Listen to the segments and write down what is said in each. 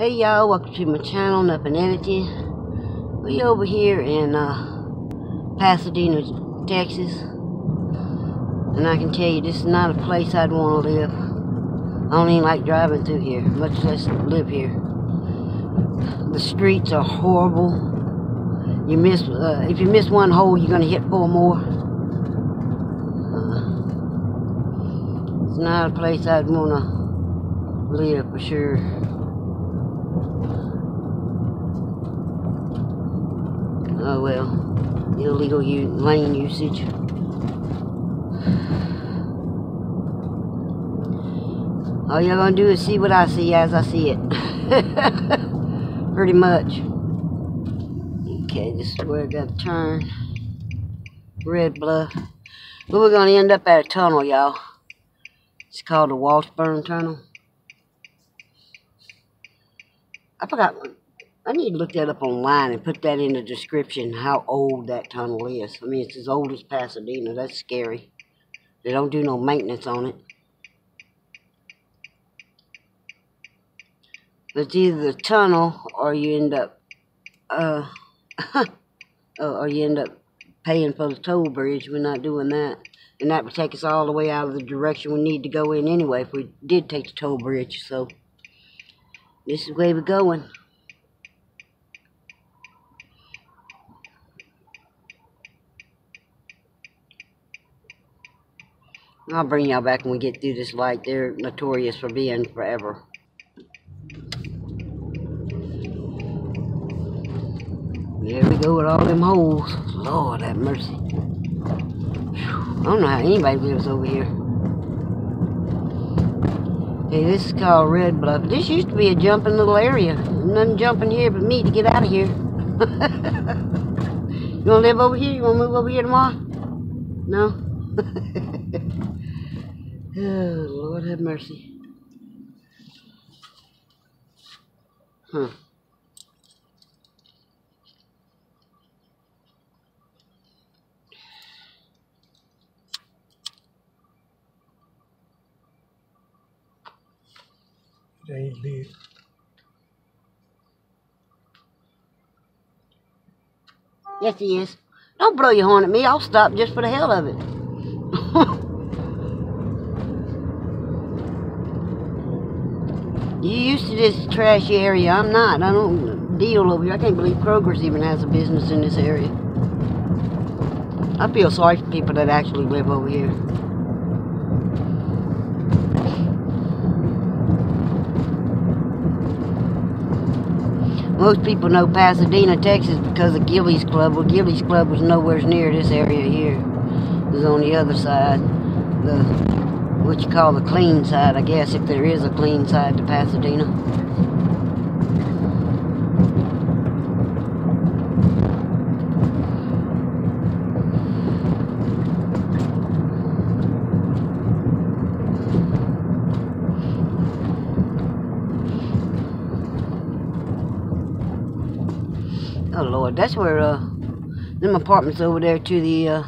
Hey y'all, welcome to my channel, Nuffin Edited. We over here in uh, Pasadena, Texas. And I can tell you, this is not a place I'd want to live. I don't even like driving through here, much less live here. The streets are horrible. You miss, uh, if you miss one hole, you're gonna hit four more. Uh, it's not a place I'd wanna live for sure. Oh well, illegal lane usage. All y'all gonna do is see what I see as I see it. Pretty much. Okay, this is where I gotta turn. Red Bluff. But we're gonna end up at a tunnel, y'all. It's called the Washburn Tunnel. I forgot I need to look that up online and put that in the description how old that tunnel is. I mean, it's as old as Pasadena. That's scary. They don't do no maintenance on it. It's either the tunnel or you end up, uh, or you end up paying for the toll bridge. We're not doing that. And that would take us all the way out of the direction we need to go in anyway if we did take the toll bridge. So, this is where we're going. I'll bring y'all back when we get through this light. They're notorious for being forever. There we go with all them holes. Lord have mercy. I don't know how anybody lives over here. Hey, this is called Red Bluff. This used to be a jumping little area. Nothing jumping here but me to get out of here. you want to live over here? You want to move over here tomorrow? No? Oh, Lord have mercy. Huh. It ain't lit. Yes, he is. Don't blow your horn at me. I'll stop just for the hell of it. You used to this trashy area. I'm not. I don't deal over here. I can't believe Kroger's even has a business in this area. I feel sorry for people that actually live over here. Most people know Pasadena, Texas because of Gilley's Club. Well, Gilley's Club was nowhere near this area here. It was on the other side. The what you call the clean side, I guess, if there is a clean side to Pasadena. Oh Lord, that's where uh them apartments over there to the uh,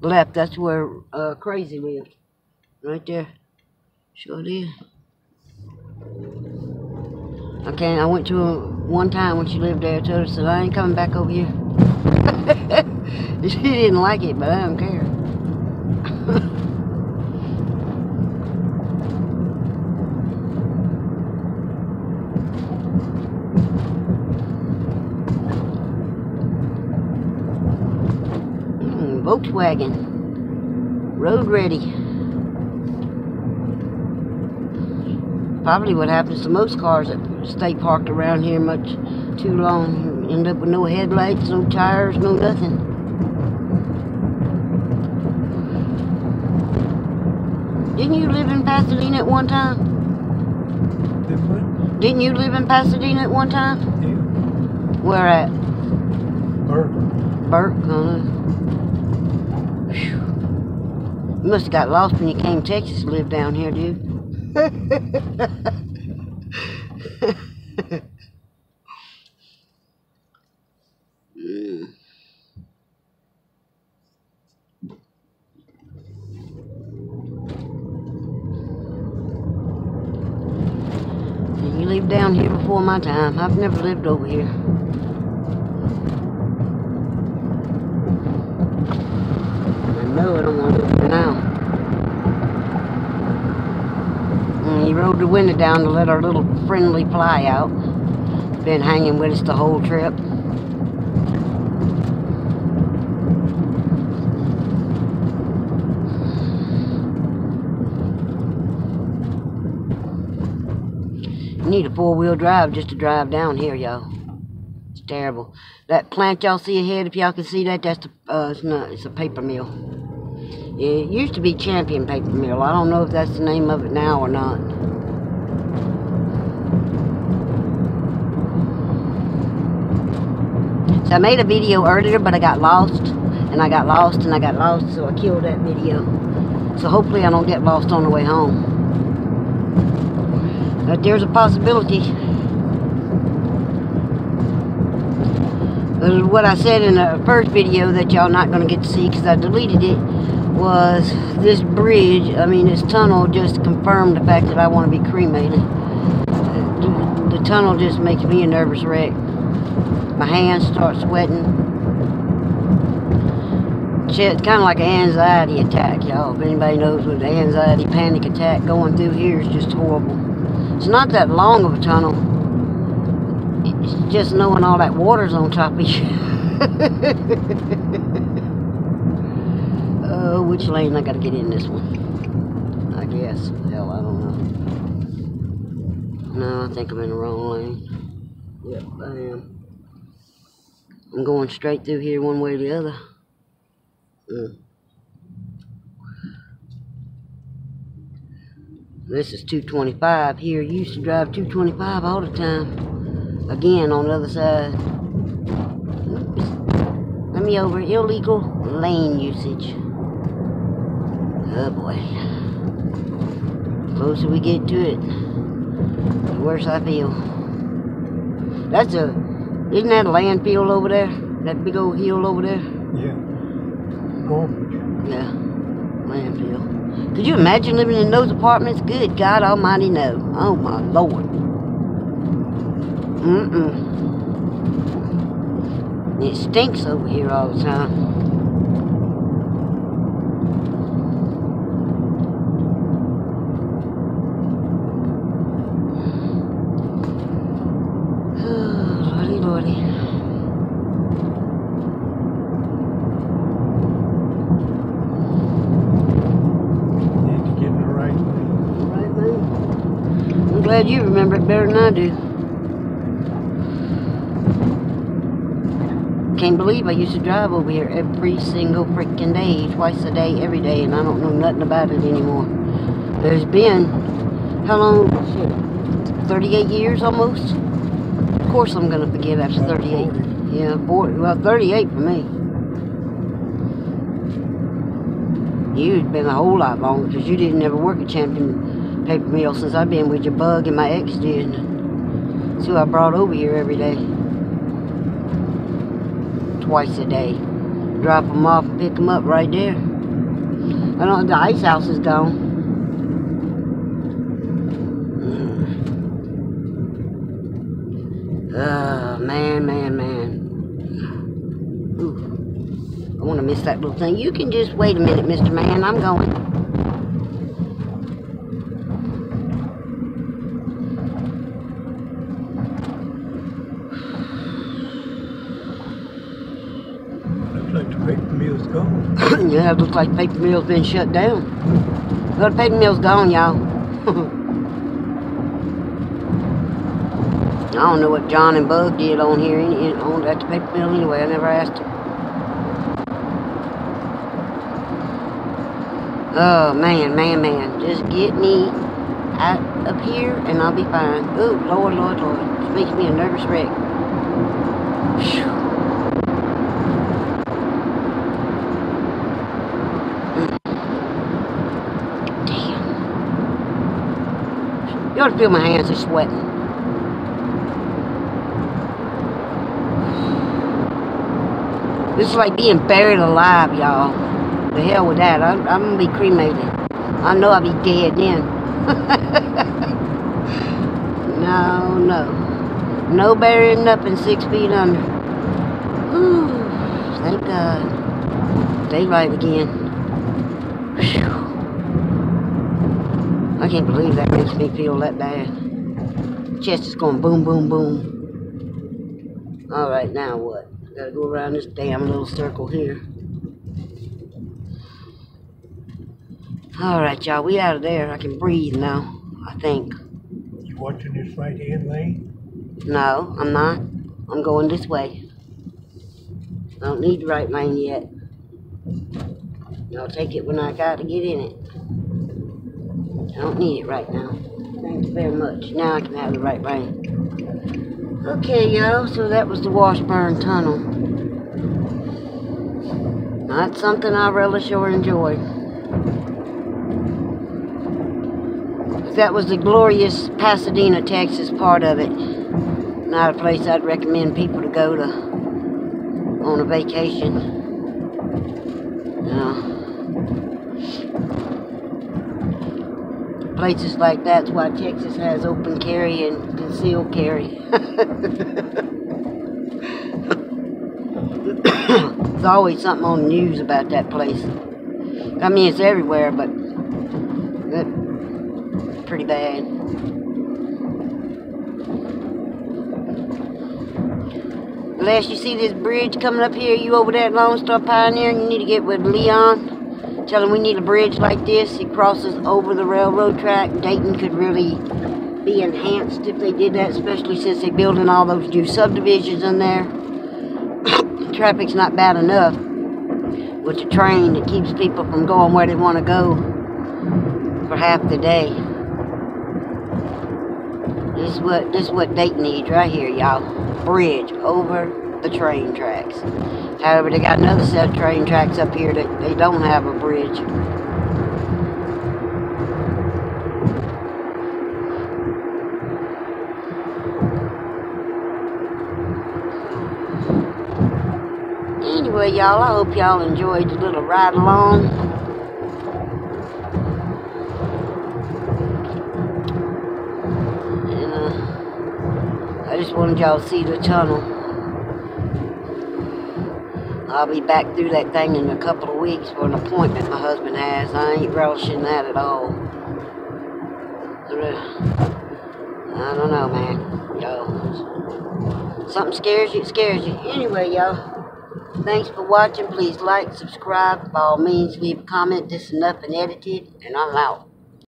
left, that's where uh, Crazy lives. Right there. Sure did. Okay, I went to her one time when she lived there. I told her, said, I ain't coming back over here. she didn't like it, but I don't care. mm, Volkswagen. Road ready. Probably what happens to most cars that stay parked around here much too long. end up with no headlights, no tires, no nothing. Didn't you live in Pasadena at one time? Did Didn't you live in Pasadena at one time? Yeah. Where at? Burke. Burke, huh? You must have got lost when you came to Texas to live down here, dude. You lived down here before? before my time. I've never lived over here. I know I don't want to live here now. And he rolled the window down to let our little friendly fly out. Been hanging with us the whole trip. You need a four-wheel drive just to drive down here, y'all. It's terrible. That plant y'all see ahead, if y'all can see that, that's the, uh, it's not, it's a paper mill. It used to be Champion Paper Mill. I don't know if that's the name of it now or not. So I made a video earlier, but I got lost, and I got lost, and I got lost, so I killed that video. So hopefully I don't get lost on the way home. But there's a possibility. What I said in the first video that y'all not going to get to see because I deleted it was this bridge, I mean this tunnel just confirmed the fact that I want to be cremated. The tunnel just makes me a nervous wreck. My hands start sweating. It's kind of like an anxiety attack, y'all. If anybody knows what an anxiety panic attack going through here is just horrible. It's not that long of a tunnel. It's just knowing all that water's on top of you. uh, which lane I gotta get in this one? I guess. Hell, I don't know. No, I think I'm in the wrong lane. Yep, I am. I'm going straight through here one way or the other. Mm. This is 225 here. Used to drive 225 all the time. Again, on the other side. Oops. Let me over. Illegal lane usage. Oh boy. The Closer we get to it, the worse I feel. That's a, isn't that a landfill over there? That big old hill over there? Yeah. Garbage. Yeah, landfill. Could you imagine living in those apartments? Good God Almighty, no. Oh my Lord. Mm-mm. It stinks over here all the time. Lordy, lordy. Need to get in the right lane. Right, You remember it better than I do. Can't believe I used to drive over here every single freaking day, twice a day, every day, and I don't know nothing about it anymore. There's been, how long? Shit, 38 years almost? Of course I'm gonna forget after 38. Yeah, 40, well, 38 for me. You'd been a whole lot longer because you didn't ever work at Champion Paper Mill since I've been with your bug and my ex did. That's who I brought over here every day. Twice a day. Drop them off and pick them up right there. I don't, the ice house is gone. Mm. Oh, man, man, man. Ooh. I want to miss that little thing. You can just wait a minute, Mr. Man. I'm going. Looks like the paper mill's gone. It looks like paper mill's been shut down. Well, the paper mill's gone, y'all. I don't know what John and Bug did on here, any, on at the paper mill anyway. I never asked him. Oh, man, man, man. Just get me out up here and I'll be fine. Oh, Lord, Lord, Lord. This makes me a nervous wreck. Phew. Damn. You ought to feel my hands are sweating. This is like being buried alive, y'all. The hell with that. I'm, I'm gonna be cremated. I know I'll be dead then. no, no. No burying nothing six feet under. Whew, thank God. Daylight again. Whew. I can't believe that makes me feel that bad. Chest is going boom, boom, boom. Alright, now what? Gotta go around this damn little circle here. Alright, y'all, we out of there. I can breathe now, I think. You watching this right hand lane? No, I'm not. I'm going this way. I don't need the right lane yet. I'll take it when I got to get in it. I don't need it right now. Thank you very much. Now I can have the right lane. Okay, y'all, so that was the Washburn Tunnel. Not something I relish or enjoy. That was the glorious Pasadena, Texas part of it. Not a place I'd recommend people to go to on a vacation. No. Places like that's why Texas has open carry and concealed carry. There's always something on the news about that place. I mean, it's everywhere, but it, pretty bad. Unless you see this bridge coming up here, you over there at Lone Star Pioneer, you need to get with Leon. Tell him we need a bridge like this. It crosses over the railroad track. Dayton could really be enhanced if they did that, especially since they're building all those new subdivisions in there. Traffic's not bad enough with the train that keeps people from going where they want to go for half the day. This is what this is what Dayton needs right here, y'all. Bridge over the train tracks. However, they got another set of train tracks up here that they don't have a bridge. Anyway, y'all, I hope y'all enjoyed the little ride along. Uh, I just wanted y'all to see the tunnel. I'll be back through that thing in a couple of weeks for an appointment my husband has. I ain't relishing that at all. I don't know, man. Yo, something scares you, it scares you. Anyway, y'all. Thanks for watching. Please like, subscribe. By all means, leave a comment. This is Nuffin Edited, and I'm out.